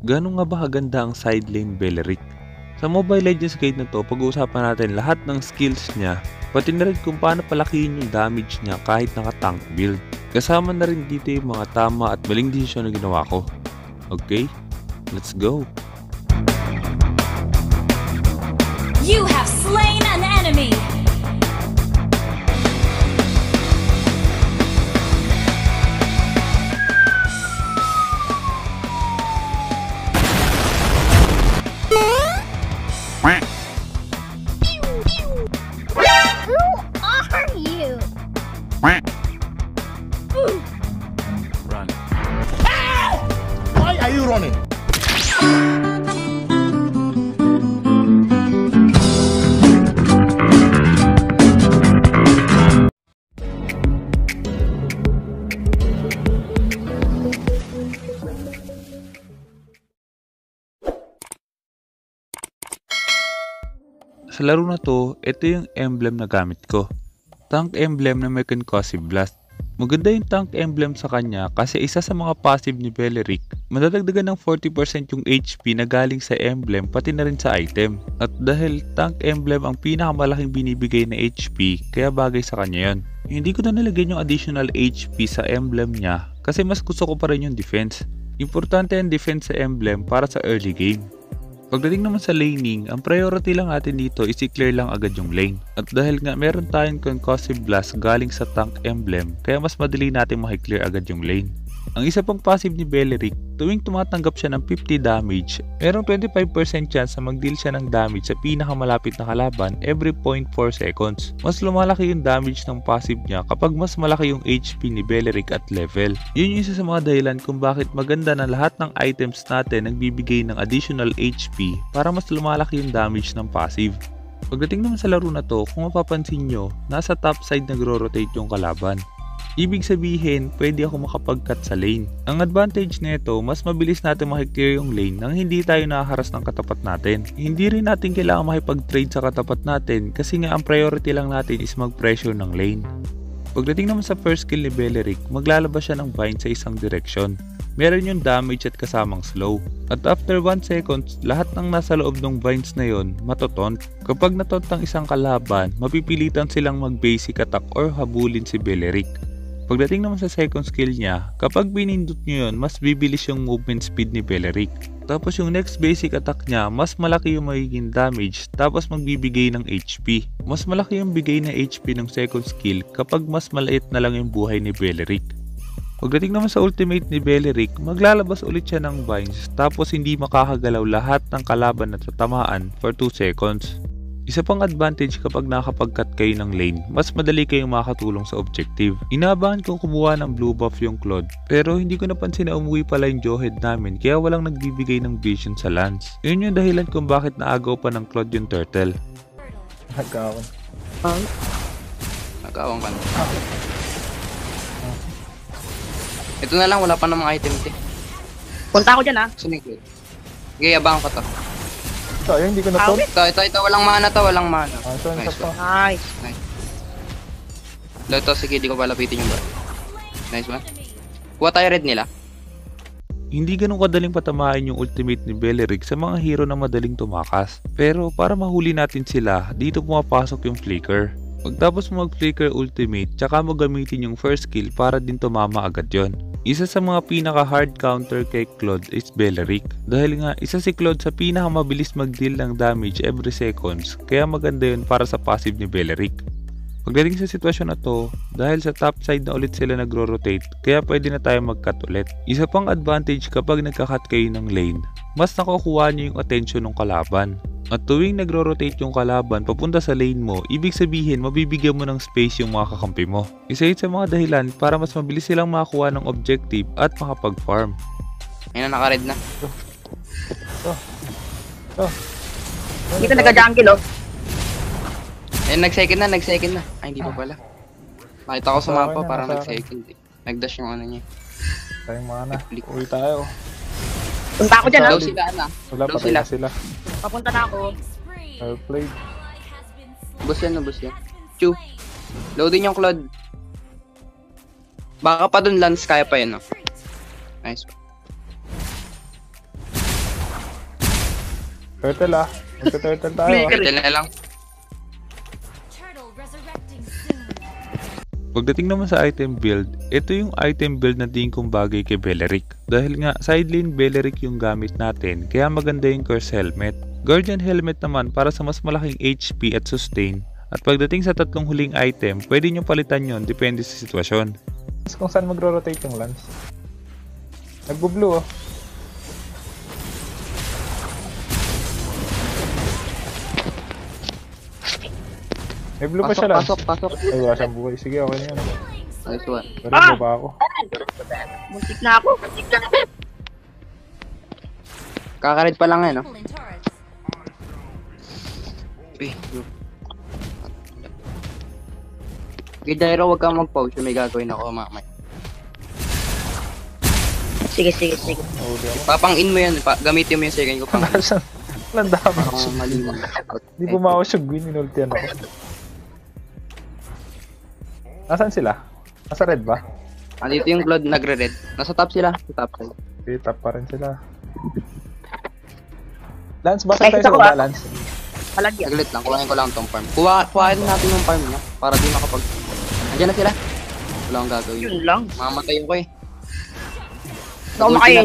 Gano'n nga ba kaganda ang side lane Beleric? Sa Mobile Legends Guide na to, pag-uusapan natin lahat ng skills niya, pati na rin kung paano palakihin yung damage niya kahit naka-tank build. Kasama na rin dito yung mga tama at maling desisyon na ginawa ko. Okay? Let's go! You have Sa laro na to, ito yung emblem na gamit ko. Tank emblem na may concussive blast. Maganda yung tank emblem sa kanya kasi isa sa mga passive ni Beleric, madadagdagan ng 40% yung HP na galing sa emblem pati na rin sa item. At dahil tank emblem ang pinakamalaking binibigay na HP, kaya bagay sa kanya yon. Hindi ko na nilagyan yung additional HP sa emblem niya kasi mas gusto ko pa rin yung defense. Importante ang defense sa emblem para sa early game. Pagdating naman sa laning, ang priority lang natin dito is i-clear lang agad yung lane. At dahil nga meron tayong concussive blast galing sa tank emblem, kaya mas madali natin makiklear agad yung lane. Ang isa pang passive ni Beleric, tuwing tumatanggap siya ng 50 damage, merong 25% chance na mag-deal siya ng damage sa pinakamalapit na kalaban every 0.4 seconds. Mas lumalaki yung damage ng passive niya kapag mas malaki yung HP ni Beleric at level. Yun yung isa sa mga dahilan kung bakit maganda na lahat ng items natin nagbibigay ng additional HP para mas lumalaki yung damage ng passive. Pagdating naman sa laro na to, kung mapapansin nyo, nasa top side nagro-rotate yung kalaban. Ibig sabihin, pwede ako makapag-cut sa lane. Ang advantage nito, mas mabilis natin makiklear yung lane nang hindi tayo nakaharas ng katapat natin. Hindi rin natin kailangan makipag-trade sa katapat natin kasi nga ang priority lang natin is mag-pressure ng lane. Pagdating naman sa first skill ni Beleric, maglalabas siya ng vine sa isang direction. Meron yung damage at kasamang slow. At after 1 seconds, lahat ng nasa loob ng vines na yon matotont. Kapag natont ang isang kalaban, mapipilitan silang mag-basic attack or habulin si Beleric. Pagdating naman sa second skill niya, kapag binindot nyo yun, mas bibilis yung movement speed ni Beleric. Tapos yung next basic attack niya, mas malaki yung magiging damage tapos magbibigay ng HP. Mas malaki yung bigay na HP ng second skill kapag mas maliit na lang yung buhay ni Beleric. Pagdating naman sa ultimate ni Beleric, maglalabas ulit siya ng vines tapos hindi makakagalaw lahat ng kalaban na tatamaan for 2 seconds. Isa pang advantage kapag nakapag-cut kayo ng lane, mas madali kayong makakatulong sa objective. Inabahan kong kumuha ng blue buff yung Claude, pero hindi ko napansin na umuwi pala yung Jawhead namin kaya walang nagbibigay ng vision sa Lance. Yun yung dahilan kung bakit naagaw pa ng Claude yung turtle. Nagkawin. Nagkawang ka na. Ito na lang, wala pa namang item te. Punta ako dyan ah. Sino yung Okay, abangan ko to. Ito, ayun, hindi ko na to. Awit. Ito, ito, ito, walang mana to, walang mana. Ah, ito, Nice pa. Nice. Nice. Ito, sige, di ko palapitin yung bar. Nice one. Kuha tayo red nila. Hindi ganun kadaling patamahin yung ultimate ni Beleric sa mga hero na madaling tumakas. Pero para mahuli natin sila, dito pumapasok yung flicker. Pagtapos mo mag-flicker ultimate, tsaka mo gamitin yung first skill para din tumama agad yon. Isa sa mga pinaka-hard counter kay Claude is Beleric. Dahil nga, isa si Claude sa pinakamabilis mag-deal ng damage every seconds, kaya maganda yun para sa passive ni Beleric. Pagdating sa sitwasyon na to, dahil sa top side na ulit sila nagro-rotate, kaya pwede na tayo mag-cut ulit. Isa pang advantage kapag nagka-cut kayo ng lane, mas nakukuha niyo yung attention ng kalaban. At tuwing nagro-rotate yung kalaban papunta sa lane mo, ibig sabihin mabibigyan mo ng space yung mga kakampi mo. Isa yun sa mga dahilan para mas mabilis silang makakuha ng objective at makapag-farm. Ayun na, naka-red na. Dito nagka-jungle oh. Ayun, nag-second na, nag-second na. Ay, hindi pa pala. Nakita ko sa mapa, na, parang nag-second eh. Nag-dash yung ano niya. Tayong mana. Uwi tayo. Punta ako dyan ah. Low sila na. Wala, patay sila. sila. Papunta na ako. Well played. Bus yan, no, bus yan. Chew. Low din yung Claude. Baka pa dun Lance, kaya pa yun, no? Nice. Turtle ah. Magka-turtle tayo ah. Turtle na lang. Pagdating naman sa item build, ito yung item build na tingin kong bagay kay Beleric. Dahil nga, side lane Beleric yung gamit natin, kaya maganda yung Curse Helmet. Guardian Helmet naman para sa mas malaking HP at sustain. At pagdating sa tatlong huling item, pwede nyo palitan yon depende sa sitwasyon. Kung saan magro-rotate yung lance. Nagbo-blue oh. May blue pa Pasok, siya lance. pasok, pasok. Ay, wala siyang buhay. Sige, okay na yun. Nice one. Pero Ah! baba ako. Muntik na ako. Muntik na ako. Kakared pa lang yan, no? Uy, bro. Okay, Jairo, huwag kang mag-pause. May gagawin ako mamaya. Sige, sige, sige. Nahuli ako. Papang-in mo yan. Pa gamitin mo yung second ko pang Nasaan? Walang damage. Parang mali mo. Hindi bumawas yung green. Inultian ako. Nasaan sila? Nasa red ba? Andito yung blood nagre-red. Nasa top sila. Sa top side. Okay, top pa rin sila. Lance, basta Ay, tayo sa ko, baba. Lance. Palagyan. Saglit lang. Kuhain ko lang tong farm. Kuha, kuhain natin yung farm niya. Para di makapag... Andiyan na sila. Wala akong gagawin. Yun lang. Mamatay ako eh. Ako Ulti makaya.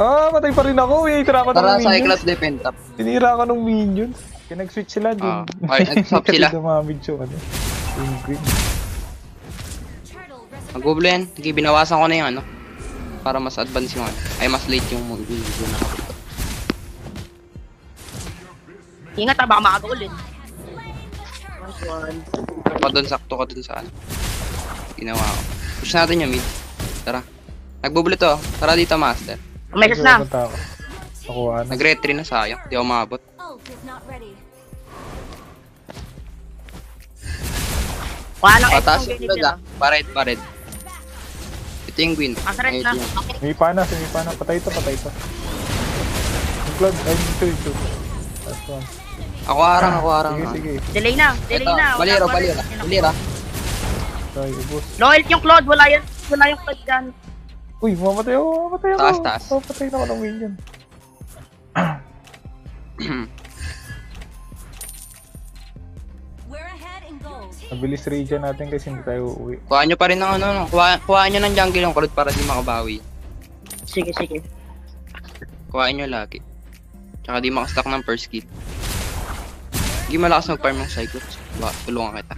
Ah, matay pa rin ako. Eh, tira ko ng Tara, minions. Cyclops defend top. Tinira ko ng minions. Kaya nag-switch sila dun. Ah, ay, nag-swap Kasi sila. dumamage yung ano. Yung green. Sige, binawasan ko na yung ano. Para mas advance yung ano. Ay, mas late yung movie. Hindi Ingat ha, baka maaga ulit. Nice one. Ako doon, sakto ka doon sa ano. Ginawa ko. Push natin yung mid. Tara. Nagbubulo to. Tara dito, master. Umesos na. Punta ako. Nakuha na. Nag-retry na sayang. Di ako maabot. Wala lang Pataas extra yung blood ah. Pared, pared. Ito yung Gwyn. Asa red na. May pana, may pana. Patay ito, patay ito. Yung Blood, ay, ito, ito. Last one. Ako harang, ako harang. Sige, sige. Delay na. Delay Ito, na. Wala balira, pa rin. balira. Balira. Tayo, ubos. Loyal yung Claude. Wala yan. Wala yung Claude dyan. Uy, mamatay ako, mamatay ako. Taas, taas. Mapatay na ako ng minion. We're ahead in gold. Nabilis region natin kasi hindi tayo uuwi. Kuha nyo pa rin ng ano, no? Kuha, kuha nyo ng jungle yung kulot para di makabawi. Sige, sige. Kuhain nyo lagi. Tsaka di makastack ng first kit. Hindi malakas mag-farm ng Cyclops. Ba, tulungan kita.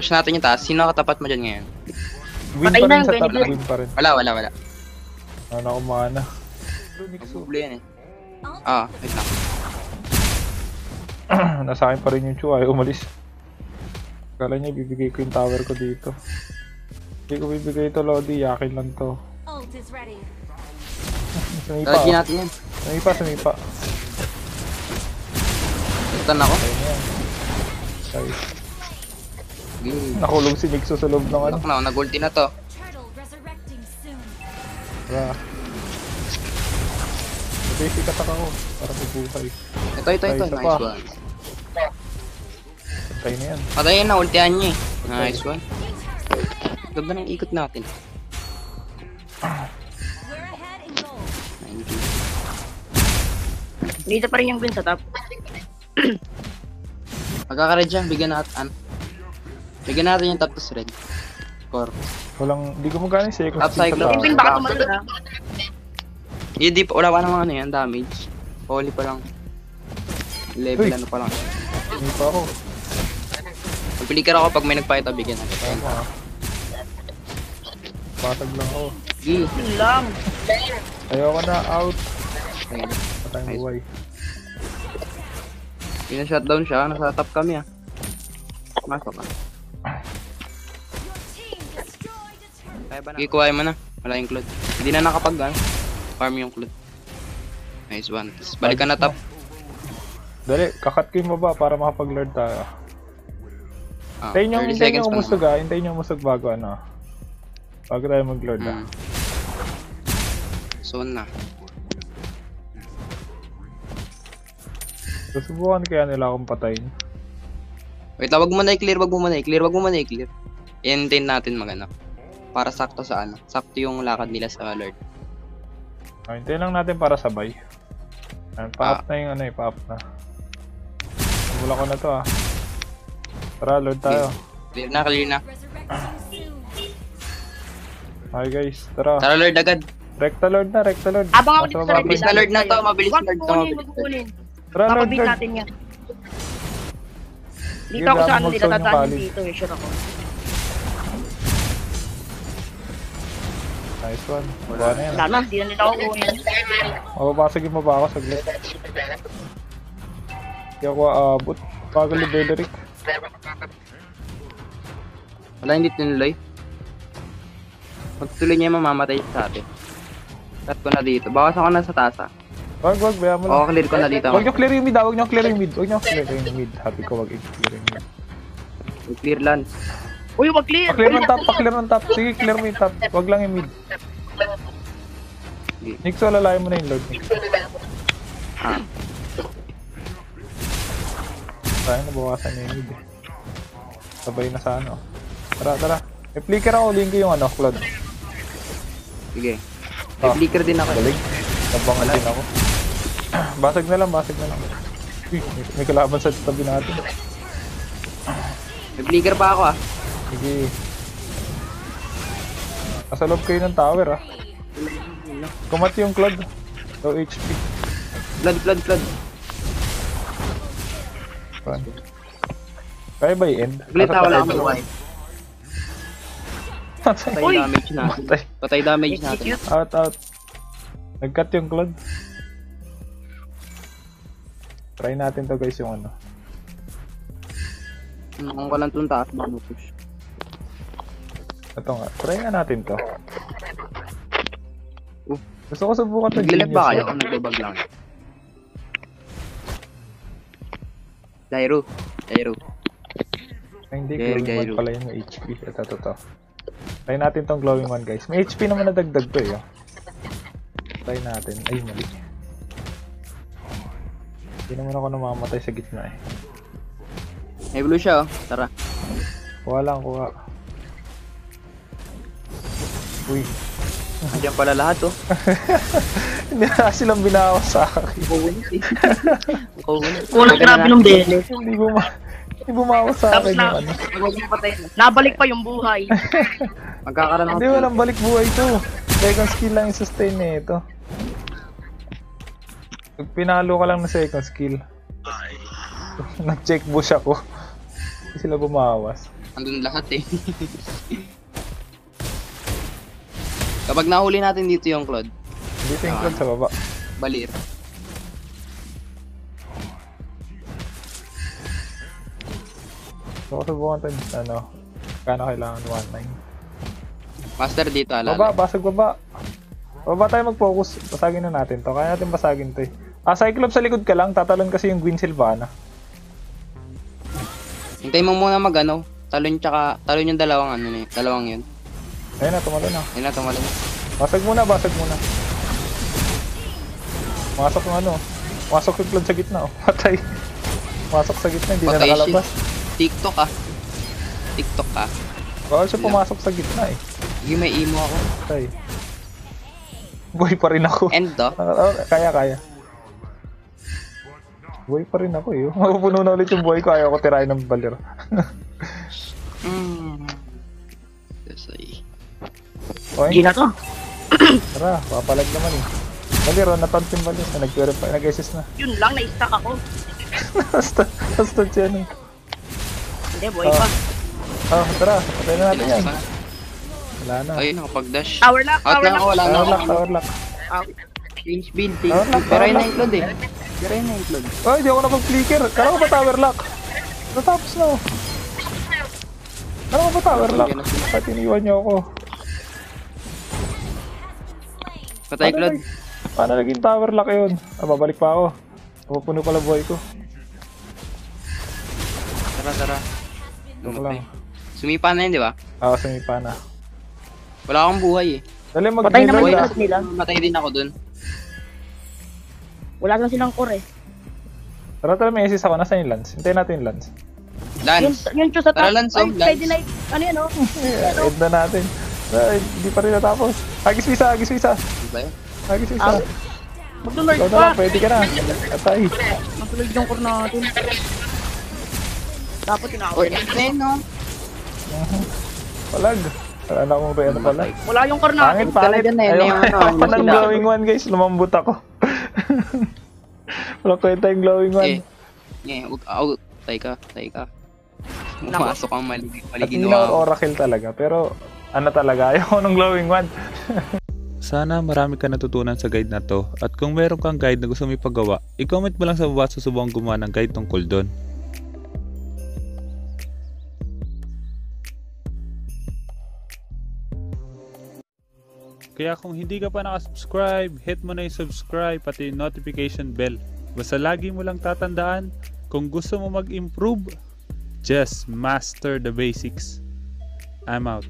Push natin yung taas. Sino katapat mo dyan ngayon? Win Patay pa rin yung sa top, win pa rin. Wala, wala, wala. Ano ako mana. Magbublo yan eh. Ah, wait lang. Nasa akin pa rin yung Chu, ay umalis. Kala niya bibigay ko yung tower ko dito. Hindi ko bibigay ito, Lodi. Yakin lang to. Ult is ready. Sumipa, Lagi oh. natin yan. sumipa, sumipa. Stun ako. Nice. Gini. Nakulong si Nixo sa loob ng ano. Lock na, nag-ulti na to. Tara. Basic attack ako para mabuhay. Ito, ito, ito. Nice pa. one. Patay na yan. Patayin na, ultihan niya eh. Nice one. Ganda ng ikot natin. We're ahead in gold. 90. Dito pa rin yung win sa top. Magkaka-red siya, bigyan natin. Bigyan natin yung top tas red. Core. Walang, di ko magkano yung seconds. Up cycle. Yung win baka tumalun ha. Hindi, di, wala pa namang ano yan, damage. Holy pa lang. Level Uy. ano pa lang. Hindi pa ako. Magpilikar ako pag may nagpakita, bigyan natin. Tama ah. Patag lang ako. Yun lang. Ayoko na, out. Ayun. Patay Nice. buhay. Pina-shutdown siya, nasa top kami ah. Masok ka. Team destroyed a turret. Sige, kuhain mo na. Wala yung cloud. Hindi na nakapag ano. Farm yung cloud. Nice one. Tapos balikan na top. Dali, kakat ko yung baba para makapag-lord tayo. Ah, Hintayin nyo, 30 hintayin seconds nyo umusog ah. Hintayin nyo umusog bago ano. Bago tayo mag-lord ah. Mm. Zone na. Susubukan kaya nila akong patayin. Wait, wag mo na i-clear, wag mo na i-clear, wag mo na i-clear. I-maintain natin magano. Para sakto sa ano. Sakto yung lakad nila sa Lord. Ah, hintayin lang natin para sabay. Ayan, pa-up na yung ano eh, pa-up na. Wala ko na to ah. Tara, load tayo. Clear na, clear na. Okay guys, tara. Tara, Lord, agad. Recta load na, recta load. Abang ako dito sa red. Mabilis na, Lord, na to. Mabilis, Lord, na kukunin, mabilis. huwag kukunin. Tara, load, Papabig load. natin yan. Dito ako sa ano, nilatatahan college. dito eh, sure ako. Nice one. Wala na yan. Wala na, di na nila ako kunin. Mababasag yung maba ako saglit. Hindi ako aabot. Bagal ni Beleric. Wala, hindi tinuloy. Magtuloy niya yung mamamatay sa atin. Cut ko na dito. Bawas ako na sa taas ah. Wag, wag, bayaan mo lang. Oo, clear ko na dito. Huwag nyo clear yung mid, ah. Huwag nyo clear yung mid. Huwag nyo clear yung mid. Happy ko, wag i-clear yung mid. Clear lang. Uy, wag clear! Pa-clear ng top, pa-clear ng top. Sige, clear mo yung top. Wag lang yung mid. Nix, walalayan mo na yung Nix. Ah. Tayo nabawasan niya yung mid eh. Sabay na sa ano. Tara, tara. May flicker ako, ulihin ko yung ano, Claude. Sige. Ah. May flicker din ako. Galing. Nabangan din ako. basag na lang, basag na lang. Uy, may, may kalaban sa tabi natin. May flicker pa ako ah. Sige. Nasa loob kayo ng tower ah. Kumati yung Claude. Low HP. Flood, flood, flood. Run. Kaya ba i-end? Patay akong na- buhay. Patay. Damage natin. Patay. Damage natin. Out, out. Nag-cut yung Claude. Try natin to guys yung ano. Kung ko lang itong taas, baka push. Ito nga. Try nga natin to. Uh. Gusto ko subukan to Naglalag ba kayo? Kung nagbabag lang. Gyro. Gyro. Ay, hindi, Gyro, glowing one pala yun may HP. Ito, ito, ito. Try natin tong glowing one guys. May HP naman na dagdag to eh. oh. Try natin. Ay, mali. Hindi naman ako namamatay sa gitna eh. May blue siya oh. Tara. Kuha lang, kuha. Uy, Andiyan pala lahat oh. hindi na silang binawas sa akin. Kukunit eh. Kukunit. Kulang grabe ng bele. hindi buma hindi bumawas sa Tapos akin na- yung ano. Na. Nabalik pa yung buhay. Magkakaroon ako. Hindi, walang balik buhay to. Second skill lang yung sustain niya ito. Pag pinalo ka lang ng second skill. Nag-check bush ako. Hindi sila bumawas. Andun lahat eh. Kapag nahuli natin dito yung Claude, Dito yung club sa baba. balir. So, subukan to ano. Kano kailangan 1-9. Master dito Baba, alala. basag baba. Baba tayo mag-focus. Basagin na natin to. Kaya natin basagin to eh. Ah, Cyclops sa likod ka lang. Tatalon kasi yung Gwyn Sylvana. Hintay mo muna mag ano. Talon tsaka, talon yung dalawang ano na yun. Dalawang yun. Ayun na, tumalo na. Yun na, tumalon. Basag muna, basag muna. Masok ng ano. Masok yung club sa gitna oh. Patay. Masok sa gitna, hindi na Patay nakalabas. TikTok ah. TikTok ah. Bawal siya pumasok sa gitna eh. Sige, may emo ako. Patay. Boy pa rin ako. End. Ah, ah, kaya, kaya. Boy pa rin ako eh. Mapupuno na ulit yung buhay ko. Ayaw ko tirahin ng balir. Hmm. Yes, ay. Hindi okay, na to. tara. Papalag naman eh. Balir, oh, natant yung balir. Nag-verify, nag-assist na. Yun lang, na-stuck ako. Basta siya eh. Hindi, buhay pa. Oh, tara. Patay na natin yan. Wala na. Ayun, nakapag-dash. Tower lock, tower ako, lock. wala na Tower ako. lock, tower lock. Change build, change Tower lock, build. Pero tower yun na lock. include eh. Na include. Ay, di ako nakapag-flicker. Kala ko ba tower lock? Natapos na oh. Kala ko ba tower lock? Ba't iniwan niyo ako? Patay, Claude. Paano naging tower lock yun? Ah, babalik pa ako. Pupuno pala buhay ko. Tara, tara. Lang. Sumipa na yun, di ba? Ako sumipa na. Wala akong buhay eh. Dali mag Patay yung ah. nila. Matay din ako dun. Wala na silang core eh. Tara tara may assist ako. Nasaan yung lance? Hintayin natin yung lance. Yun, Lance. yun siya sa. Tara, Lance, Ay, oh, Lance. pwede na, ano yan oh. End na natin. Ay, hindi pa rin natapos. Hagis visa, hagis visa. Di ba yun? Hagis visa. Out. Magdalord Ikaw na pa! lang, pwede ka na. Atay. Magdalord yung core natin. Dapat Oy, tinawag. eh, no? Palag. Wala na akong ano pala. Wala yung core natin. Pangit, pangit. Talaga na yun, Ayaw yung ano, yung ng one guys. Lumambot ako. Wala kwenta yung glowing one. Eh. Eh, out. Tay ka, tay ka. Pumasok ang mali. Mali At hindi na ginawa. ko. oracle talaga. Pero ano talaga, ayaw ko ng glowing one. Sana marami ka natutunan sa guide na to at kung meron kang guide na gusto mo ipagawa, i-comment mo lang sa baba at susubong gumawa ng guide tungkol doon. Kaya kung hindi ka pa nakasubscribe, hit mo na yung subscribe pati yung notification bell. Basta lagi mo lang tatandaan, kung gusto mo mag-improve, just master the basics. I'm out.